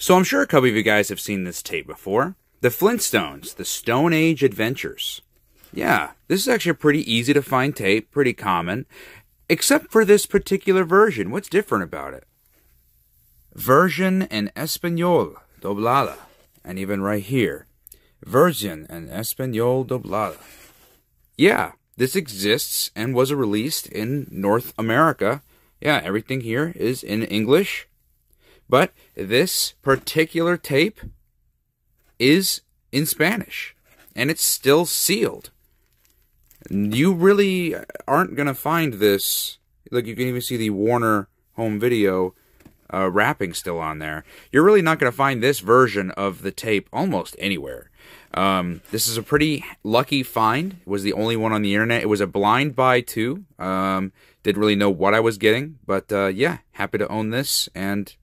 So I'm sure a couple of you guys have seen this tape before. The Flintstones, the Stone Age Adventures. Yeah, this is actually a pretty easy to find tape, pretty common, except for this particular version. What's different about it? Version en español doblada. And even right here, version en español doblada. Yeah, this exists and was released in North America. Yeah, everything here is in English but this particular tape is in Spanish and it's still sealed. You really aren't going to find this. Look, you can even see the Warner home video uh, wrapping still on there. You're really not going to find this version of the tape almost anywhere. Um, this is a pretty lucky find. It was the only one on the internet. It was a blind buy too. Um, didn't really know what I was getting, but uh, yeah, happy to own this and